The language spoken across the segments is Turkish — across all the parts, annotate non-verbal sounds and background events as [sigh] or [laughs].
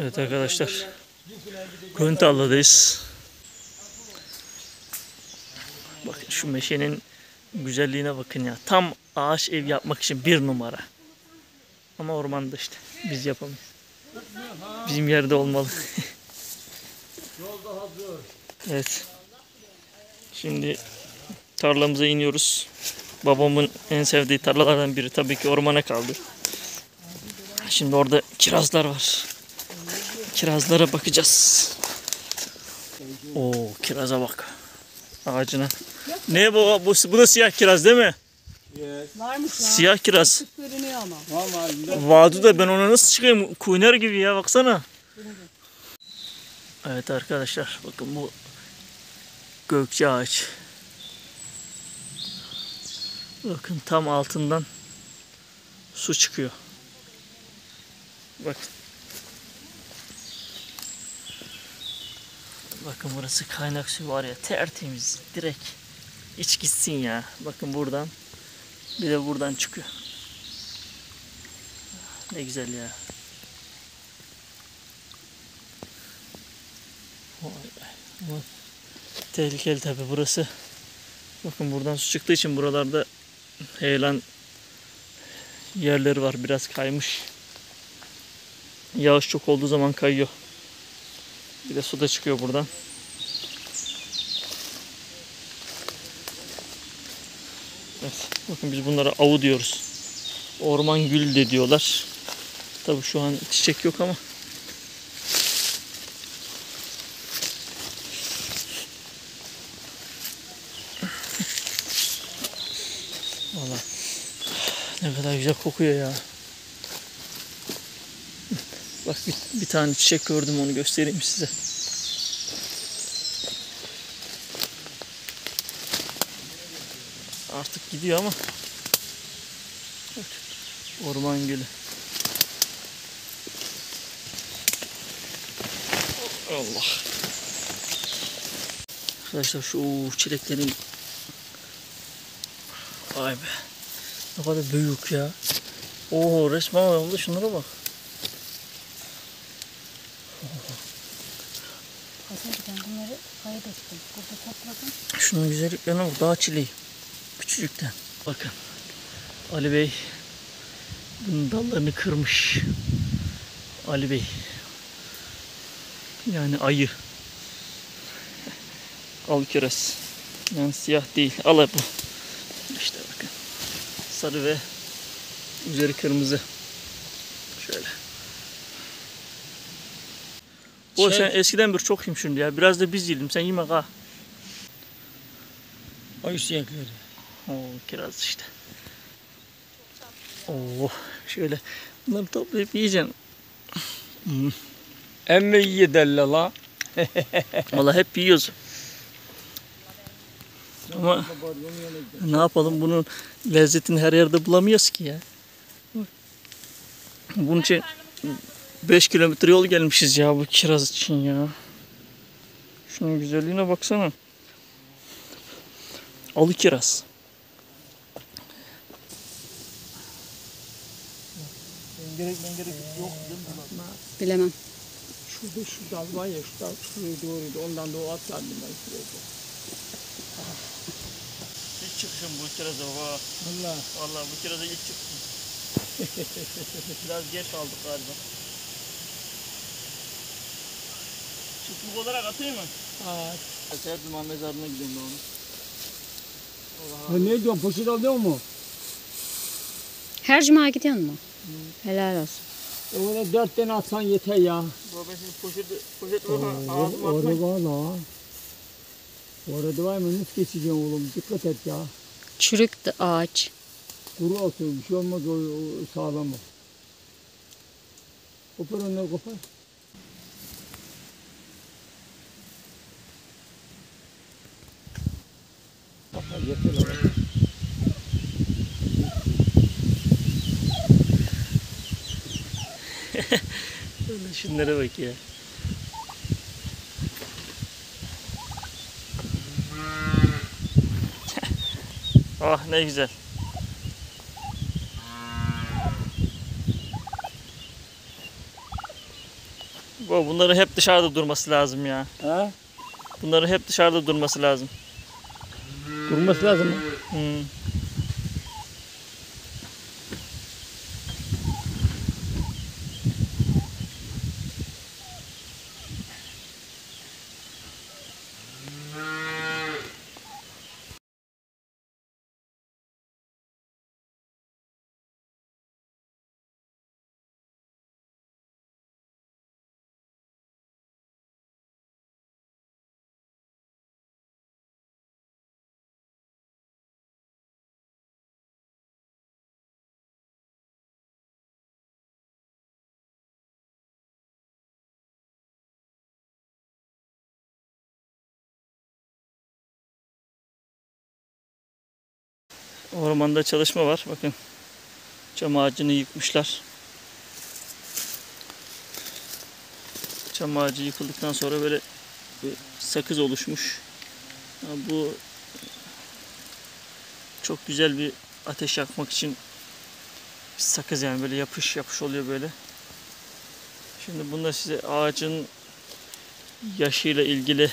Evet arkadaşlar. Kontallı'dayız. Bakın şu meşenin güzelliğine bakın ya. Tam ağaç ev yapmak için bir numara. Ama ormanda işte. Biz yapamayız. Bizim yerde olmalı. [laughs] evet. Şimdi tarlamıza iniyoruz. Babamın en sevdiği tarlalardan biri tabii ki ormana kaldı. Şimdi orada kirazlar var. Kirazlara bakacağız. Oo kiraza bak. Ağacına. Ne bu? Bu, bu da siyah kiraz değil mi? Varmış ya. Siyah kiraz. Görünüyor ama. Vadu da ben ona nasıl çıkayım? Kuyner gibi ya baksana. Evet arkadaşlar bakın bu gökçe ağaç. Bakın tam altından su çıkıyor. Bakın. Bakın burası kaynak su var ya tertemiz direkt iç gitsin ya. Bakın buradan bir de buradan çıkıyor. Ne güzel ya. Tehlikeli tabi burası. Bakın buradan su çıktığı için buralarda heyelan yerleri var. Biraz kaymış. Yağış çok olduğu zaman kayıyor. Bir de su da çıkıyor buradan. Evet. Bakın biz bunlara avu diyoruz. Orman gül de diyorlar. Tabi şu an çiçek yok ama. Valla ne kadar güzel kokuyor ya. Bak bir, bir tane çiçek gördüm onu göstereyim size. Artık gidiyor ama. Orman gülü. Allah. Arkadaşlar şu çileklerin Vay be. Ne kadar büyük ya. Oo resmen oldu şunlara bak. Pazardan bunları Şunun güzelliklerine bak. Daha çileği. Küçücükten. Bakın. Ali Bey bunun dallarını kırmış. Ali Bey. Yani ayı. Al kiraz. Yani siyah değil. Al bu. İşte bakın. Sarı ve üzeri kırmızı. Şöyle. O Şey- sen eskiden bir çok yemişsin ya. Biraz da biz yiyelim. Sen yeme ha. Ay sinekleri. Oo kiraz işte. Oo şöyle bunları toplayıp yiyeceksin. Emme iyi derler la. [laughs] Vallahi hep yiyoruz. Ama ne yapalım bunun lezzetini her yerde bulamıyoruz ki ya. Bunun için 5 kilometre yol gelmişiz ya bu kiraz için ya. Şunun güzelliğine baksana. Alı kiraz. Gerek ben gerek yok Bilemem. Şurada şu dal var ya şu dal şuraya doğruydu. Ondan da o atlardım ben şuraya. İlk çıkışım bu kiraza. Vah. Allah. Vallahi bu kiraza ilk çıktım. [laughs] Biraz geç aldık galiba. Çıklık olarak atayım mı? Ha. Her zaman mezarına gidiyorum ben onu. Ha, ne diyorsun? Poşet alıyor mu? Her cuma gidiyor mu? Helal olsun. Orada dört tane atsan yeter ya. Bu ben şimdi poşet, poşet var ağzıma Orada var la. Orada var mı? Nasıl geçeceksin oğlum? Dikkat et ya. Çürük de ağaç. Kuru olsun. Bir şey olmaz o, o sağlam o. Kopar onları kopar. Yeter la. Şunlara bak ya. ah ne güzel. Bu bunların hep dışarıda durması lazım ya. Ha? Bunların hep dışarıda durması lazım. Durması lazım Ormanda çalışma var. Bakın. Çam ağacını yıkmışlar. Çam ağacı yıkıldıktan sonra böyle bir sakız oluşmuş. Bu çok güzel bir ateş yakmak için sakız yani böyle yapış yapış oluyor böyle. Şimdi bunda size ağacın yaşıyla ilgili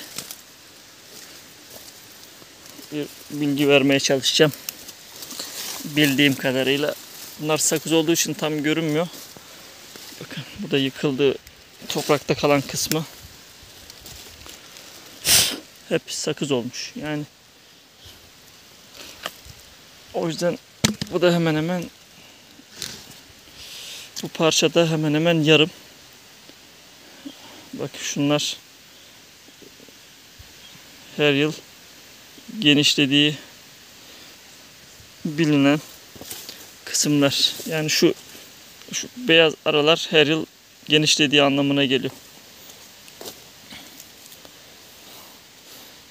bir bilgi vermeye çalışacağım. Bildiğim kadarıyla bunlar sakız olduğu için tam görünmüyor. Bakın bu da yıkıldı toprakta kalan kısmı. Hep sakız olmuş. Yani o yüzden bu da hemen hemen bu parçada hemen hemen yarım. Bak şunlar her yıl genişlediği bilinen kısımlar. Yani şu şu beyaz aralar her yıl genişlediği anlamına geliyor.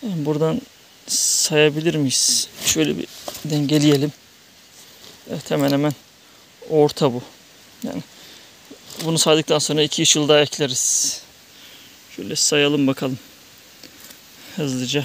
Yani buradan sayabilir miyiz? Şöyle bir dengeleyelim. Evet hemen hemen orta bu. Yani bunu saydıktan sonra 2-3 yıl daha ekleriz. Şöyle sayalım bakalım. Hızlıca.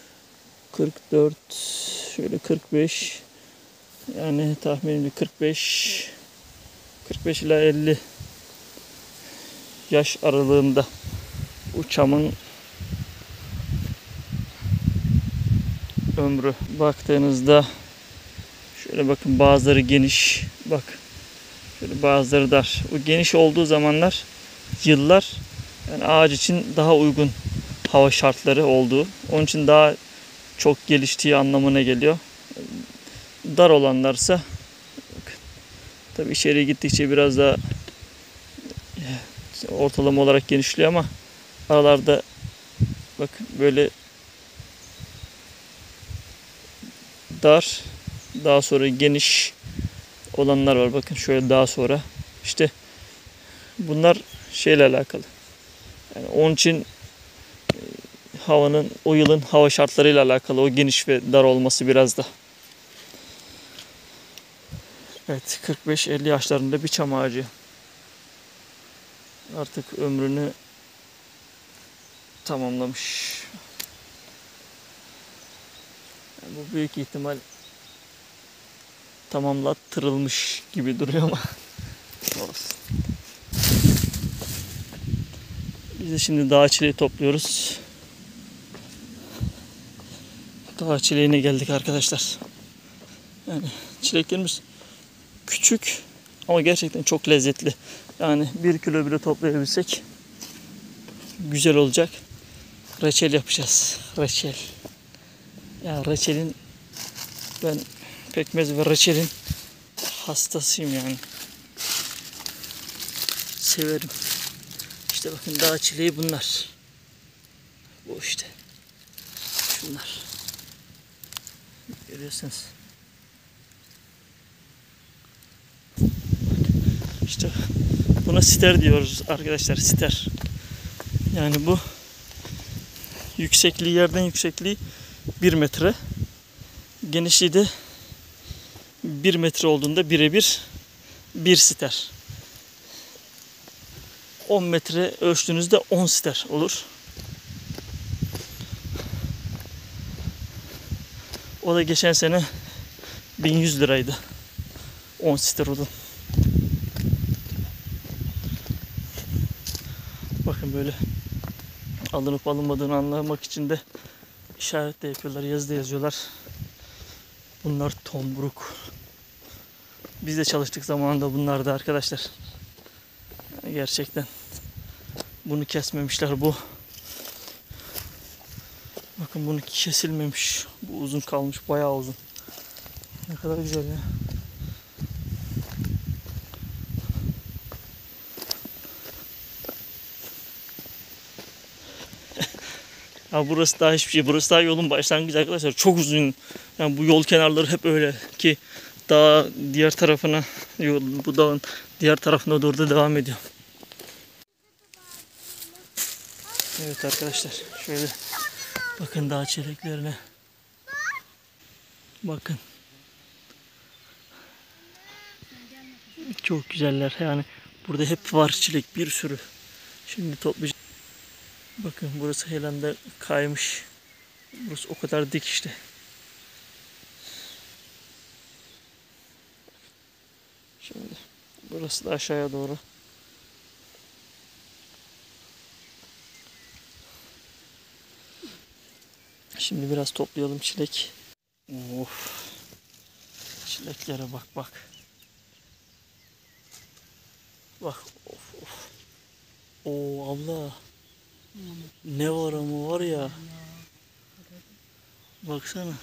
44 şöyle 45 yani tahminimce 45 45 ila 50 yaş aralığında bu çamın ömrü. Baktığınızda şöyle bakın bazıları geniş. Bak şöyle bazıları dar. Bu geniş olduğu zamanlar yıllar yani ağaç için daha uygun hava şartları olduğu. Onun için daha çok geliştiği anlamına geliyor. Dar olanlarsa tabi içeriye gittikçe biraz daha ortalama olarak genişliyor ama aralarda bak böyle dar daha sonra geniş olanlar var. Bakın şöyle daha sonra işte bunlar şeyle alakalı. Yani onun için havanın o yılın hava şartlarıyla alakalı o geniş ve dar olması biraz da. Evet 45-50 yaşlarında bir çam ağacı. Artık ömrünü tamamlamış. Yani bu büyük ihtimal tamamlattırılmış gibi duruyor ama [laughs] olsun. Biz de şimdi dağ çileği topluyoruz. Dağ çileğine geldik arkadaşlar. Yani çileklerimiz küçük ama gerçekten çok lezzetli. Yani bir kilo bile toplayabilsek güzel olacak. Reçel yapacağız. Reçel. Ya reçelin ben pekmez ve reçelin hastasıyım yani. Severim. İşte bakın dağ çileği bunlar. Bu işte. Şunlar. Görüyorsunuz. İşte Buna siter diyoruz arkadaşlar siter. Yani bu yüksekliği yerden yüksekliği 1 metre. Genişliği de 1 metre olduğunda birebir 1 siter. 10 metre ölçtüğünüzde 10 siter olur. O da geçen sene 1100 liraydı. 10 siter odun. Bakın böyle alınıp alınmadığını anlamak için de işaret de yapıyorlar, yazı da yazıyorlar. Bunlar tombruk. Biz de çalıştık zamanında bunlarda arkadaşlar. Yani gerçekten bunu kesmemişler bu. Bakın bunu kesilmemiş. Bu uzun kalmış, bayağı uzun. Ne kadar güzel ya. [laughs] Ya burası daha hiçbir şey. Burası daha yolun başlangıcı arkadaşlar. Çok uzun. Yani bu yol kenarları hep öyle ki daha diğer tarafına bu dağın diğer tarafına doğru da devam ediyor. Evet arkadaşlar şöyle bakın dağ çeleklerine. Bakın. Çok güzeller yani. Burada hep var çilek bir sürü. Şimdi toplayacağım. Bakın burası helende kaymış. Burası o kadar dik işte. Şimdi burası da aşağıya doğru. Şimdi biraz toplayalım çilek. Of. Çileklere bak bak. Bak of of. Oo abla. Ne var ama var ya. Baksana.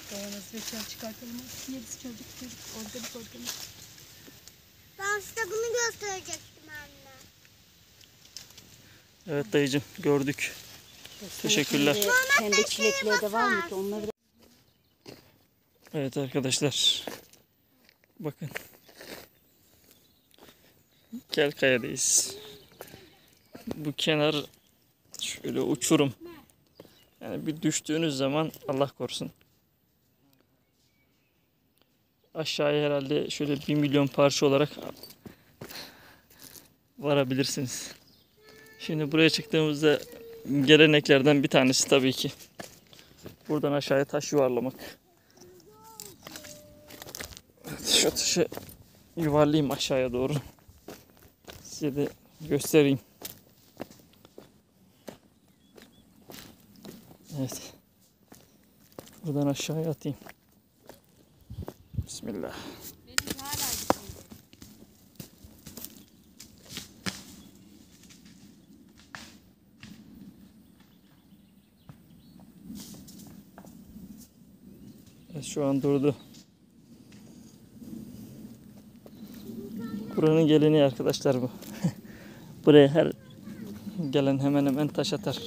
Ben size bunu gösterecektim anne. Evet dayıcım gördük. Teşekkürler. Pembe çilekleri de var mı ki? Onları da Evet arkadaşlar. Bakın. Kelkaya'dayız. Bu kenar şöyle uçurum. Yani bir düştüğünüz zaman Allah korusun. Aşağıya herhalde şöyle bir milyon parça olarak varabilirsiniz. Şimdi buraya çıktığımızda geleneklerden bir tanesi tabii ki buradan aşağıya taş yuvarlamak. Şu taşı yuvarlayayım aşağıya doğru. Size de göstereyim. Evet. Buradan aşağıya atayım. Bismillah. Şu an durdu. Buranın geleneği arkadaşlar bu. [laughs] Buraya her gelen hemen hemen taş atar.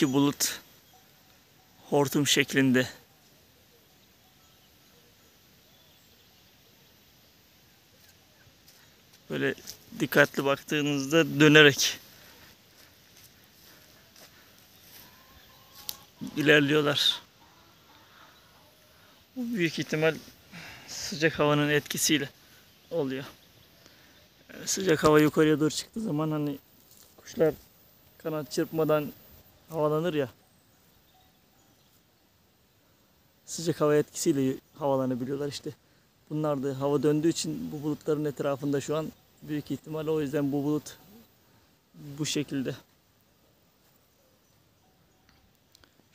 İki bulut hortum şeklinde. Böyle dikkatli baktığınızda dönerek ilerliyorlar. Bu büyük ihtimal sıcak havanın etkisiyle oluyor. Yani sıcak hava yukarıya doğru çıktığı zaman hani kuşlar kanat çırpmadan havalanır ya. Sıcak hava etkisiyle havalanabiliyorlar işte. Bunlar da hava döndüğü için bu bulutların etrafında şu an büyük ihtimal o yüzden bu bulut Bu şekilde.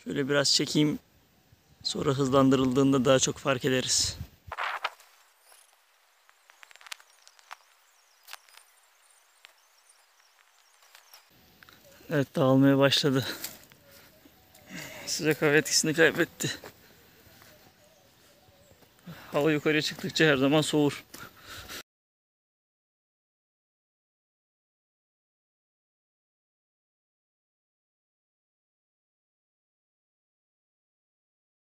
Şöyle biraz çekeyim. Sonra hızlandırıldığında daha çok fark ederiz. Evet dağılmaya başladı. Sıcak hava etkisini kaybetti. Hava yukarıya çıktıkça her zaman soğur.